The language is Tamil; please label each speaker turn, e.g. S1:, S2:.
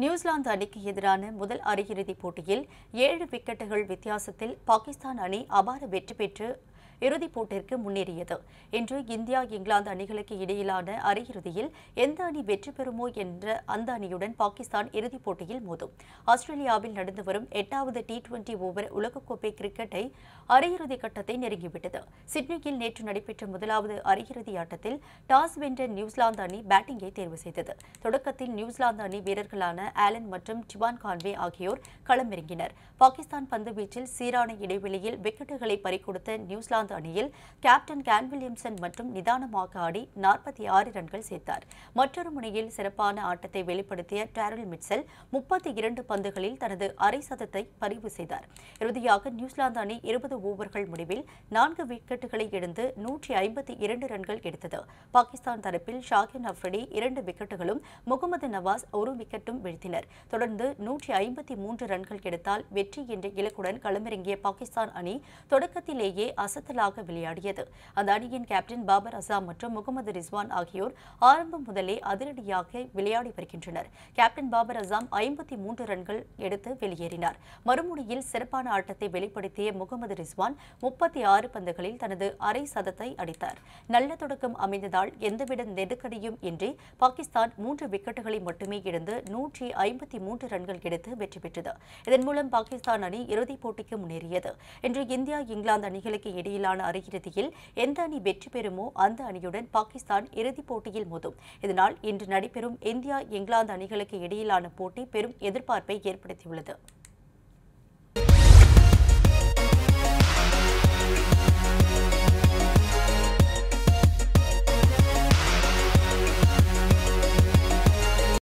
S1: நியூசிலாந்து அணிக்கு எதிரான முதல் அரையிறுதிப் போட்டியில் ஏழு விக்கெட்டுகள் வித்தியாசத்தில் பாகிஸ்தான் அணி அபார வெற்றி பெற்று இறுதிப் போட்டிற்கு முன்னேறியது இன்று இந்தியா இங்கிலாந்து அணிகளுக்கு இடையிலான அரையிறுதியில் எந்த அணி வெற்றி பெறுமோ என்ற அந்த அணியுடன் பாகிஸ்தான் இறுதிப் போட்டியில் மோதும் ஆஸ்திரேலியாவில் நடந்து வரும் எட்டாவது டி டுவெண்டி ஓவர் உலகக்கோப்பை கிரிக்கெட்டை அரையிறுதி கட்டத்தை நெருங்கிவிட்டது சிட்னியில் நேற்று நடைபெற்ற முதலாவது அரையிறுதி ஆட்டத்தில் டாஸ் வென்ற நியூசிலாந்து அணி பேட்டிங்கை தேர்வு செய்தது தொடக்கத்தில் நியூசிலாந்து அணி வீரர்களான ஆலன் மற்றும் டிவான் கான்வே ஆகியோர் களமிறங்கினர் பாகிஸ்தான் பந்து வீச்சில் சீரான இடைவெளியில் விக்கெட்டுகளை பறிக்கொடுத்த நியூசிலாந்து பாரத் அணியில் கேப்டன் கேன் வில்லியம்சன் மற்றும் நிதானமாக ஆடி நாற்பத்தி ஆறு ரன்கள் சேர்த்தார் மற்றொரு முனையில் சிறப்பான ஆட்டத்தை வெளிப்படுத்திய டேரல் மிட்சல் முப்பத்தி இரண்டு பந்துகளில் தனது அரை சதத்தை பதிவு செய்தார் இறுதியாக நியூசிலாந்து அணி இருபது ஓவர்கள் முடிவில் நான்கு விக்கெட்டுகளை இழந்து நூற்றி ஐம்பத்தி இரண்டு ரன்கள் எடுத்தது பாகிஸ்தான் தரப்பில் ஷாகின் அப்ரடி இரண்டு விக்கெட்டுகளும் முகமது நவாஸ் ஒரு விக்கெட்டும் வீழ்த்தினர் தொடர்ந்து நூற்றி ஐம்பத்தி மூன்று ரன்கள் எடுத்தால் வெற்றி என்ற இலக்குடன் களமிறங்கிய பாகிஸ்தான் அணி தொடக்கத்திலேயே அசத்தலா தவறுதலாக விளையாடியது அந்த அணியின் கேப்டன் பாபர் அசாம் மற்றும் முகமது ரிஸ்வான் ஆகியோர் ஆரம்பம் முதலே அதிரடியாக விளையாடி வருகின்றனர் கேப்டன் பாபர் அசாம் ஐம்பத்தி மூன்று ரன்கள் எடுத்து வெளியேறினார் மறுமுனையில் சிறப்பான ஆட்டத்தை வெளிப்படுத்திய முகமது ரிஸ்வான் முப்பத்தி ஆறு பந்துகளில் தனது அரை சதத்தை அடித்தார் நல்ல தொடக்கம் அமைந்ததால் எந்தவித நெருக்கடியும் இன்றி பாகிஸ்தான் மூன்று விக்கெட்டுகளை மட்டுமே இழந்து நூற்றி ஐம்பத்தி மூன்று ரன்கள் எடுத்து வெற்றி பெற்றது இதன் மூலம் பாகிஸ்தான் அணி இறுதிப் போட்டிக்கு முன்னேறியது இன்று இந்தியா இங்கிலாந்து அணிகளுக்கு இடையில் இடையிலான அரையிறுதியில் எந்த அணி வெற்றி பெறுமோ அந்த அணியுடன் பாகிஸ்தான் இறுதிப் போட்டியில் மோதும் இதனால் இன்று நடைபெறும் இந்தியா இங்கிலாந்து அணிகளுக்கு இடையிலான போட்டி பெரும் எதிர்பார்ப்பை ஏற்படுத்தியுள்ளது